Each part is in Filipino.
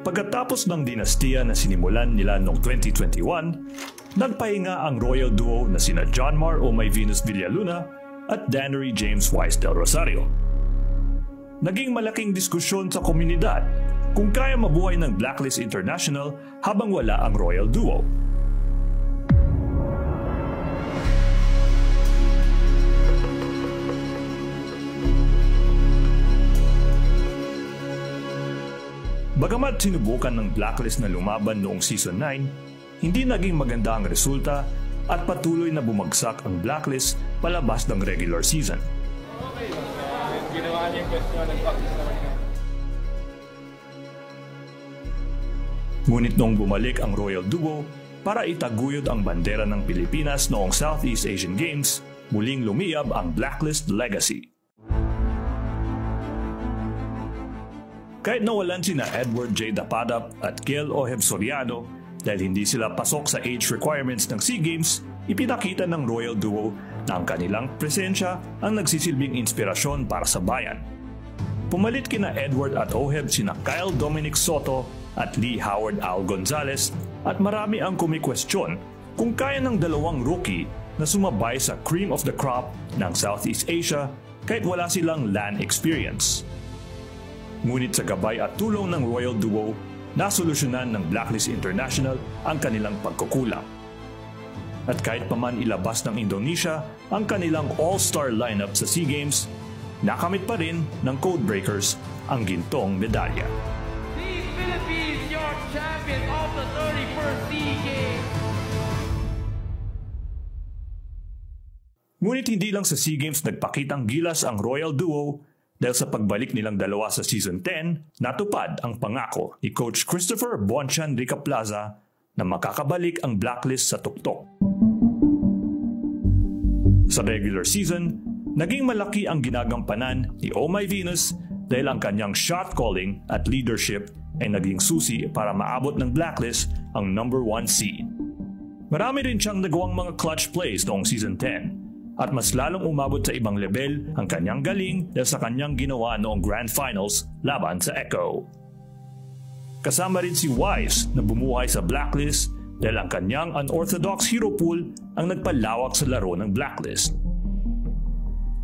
Pagkatapos ng dinastiya na sinimulan nila noong 2021, nagpahinga ang royal duo na sina John Mar o May Venus Villaluna at Dannery James Wise del Rosario. Naging malaking diskusyon sa komunidad kung kaya mabuhay ng Blacklist International habang wala ang royal duo. Bagamat sinubukan ng Blacklist na lumaban noong Season 9, hindi naging maganda ang resulta at patuloy na bumagsak ang Blacklist palabas ng regular season. Ngunit noong bumalik ang Royal Duo para itaguyod ang bandera ng Pilipinas noong Southeast Asian Games, muling lumiyab ang Blacklist Legacy. Kahit nawalan sina Edward J. Dapadap at Gil Oheb Soriano dahil hindi sila pasok sa age requirements ng SEA Games, ipinakita ng Royal Duo na ang kanilang presensya ang nagsisilbing inspirasyon para sa bayan. Pumalit kina Edward at Oheb sina Kyle Dominic Soto at Lee Howard Al Gonzalez at marami ang kumikwestiyon kung kaya ng dalawang rookie na sumabay sa cream of the crop ng Southeast Asia kahit wala silang LAN experience. Ngunit sa gabay at tulong ng Royal Duo, nasolusyonan ng Blacklist International ang kanilang pagkukulang. At kahit pa man ilabas ng Indonesia ang kanilang all-star lineup sa SEA Games, nakamit pa rin ng Codebreakers ang gintong medalya. The Philippines, your champion of the 31st SEA Games. Ngunit hindi lang sa SEA Games nagpakitang gilas ang Royal Duo dahil sa pagbalik nilang dalawa sa Season 10, natupad ang pangako ni Coach Christopher Bonchan Rica Plaza na makakabalik ang blacklist sa tuktok. Sa regular season, naging malaki ang ginagampanan ni Oh My Venus dahil ang kanyang shot calling at leadership ay naging susi para maabot ng blacklist ang number 1 seed. Marami rin siyang nagawang mga clutch plays noong season 10 at mas lalong umabot sa ibang level ang kanyang galing dahil sa kanyang ginawa noong Grand Finals laban sa Echo. Kasama rin si Wise na bumuhay sa blacklist dahil ang kanyang unorthodox hero pool ang nagpalawak sa laro ng blacklist.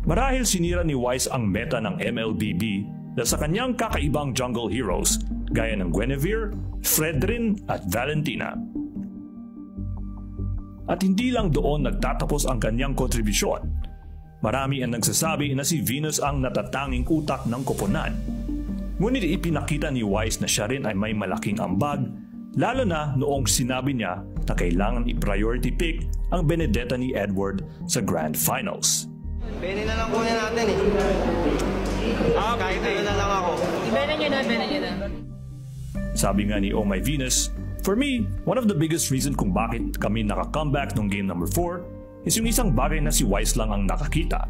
Marahil sinira ni Wise ang meta ng MLBB dahil sa kanyang kakaibang jungle heroes gaya ng Guinevere, Fredrin at Valentina. At hindi lang doon nagtatapos ang kanyang kontribusyon. Marami ang nagsasabi na si Venus ang natatanging utak ng koponan. Ngunit ipinakita ni Wise na siya rin ay may malaking ambag, lalo na noong sinabi niya na kailangan i-priority pick ang Benedetta ni Edward sa Grand Finals. Benny na lang kunin natin eh. Ah, Kahit ano na lang ako. Ibenta nyo na, ibenta nyo na. Sabi nga ni Oh My Venus, For me, one of the biggest reason kung bakit kami naka-comeback nung game number 4 is yung isang bagay na si Wise lang ang nakakita.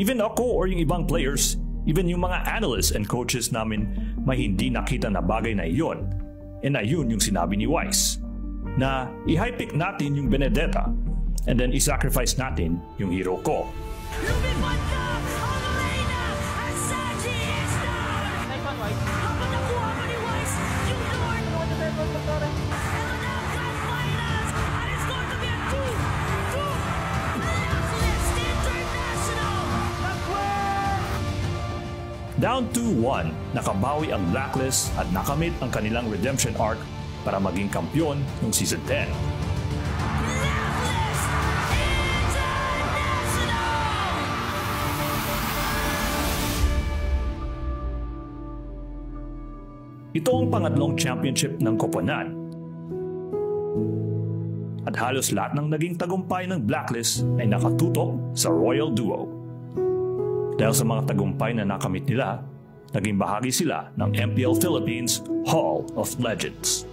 Even ako or yung ibang players, even yung mga analysts and coaches namin may hindi nakita na bagay na iyon. And ayun yung sinabi ni Wise, na i-high pick natin yung Benedetta and then i-sacrifice natin yung hero ko. Lumipad na Down 2-1, nakabawi ang Blacklist at nakamit ang kanilang redemption arc para maging kampyon ng Season 10. Blacklist International! Ito ang pangatlong championship ng koponan. At halos lahat ng naging tagumpay ng Blacklist ay nakatutok sa Royal Duo. Dahil sa mga tagumpay na nakamit nila, naging bahagi sila ng MPL Philippines Hall of Legends.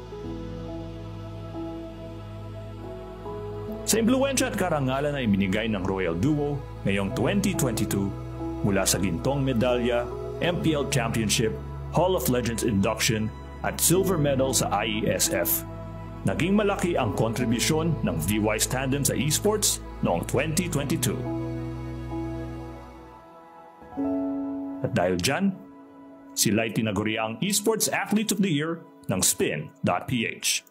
Sa impluensya at karangalan na ibinigay ng Royal Duo ngayong 2022 mula sa gintong medalya, MPL Championship, Hall of Legends induction at silver medal sa IESF. Naging malaki ang kontribusyon ng VY Tandem sa esports noong 2022. At dahil dyan, sila'y tinaguri Esports Athlete of the Year ng spin.ph.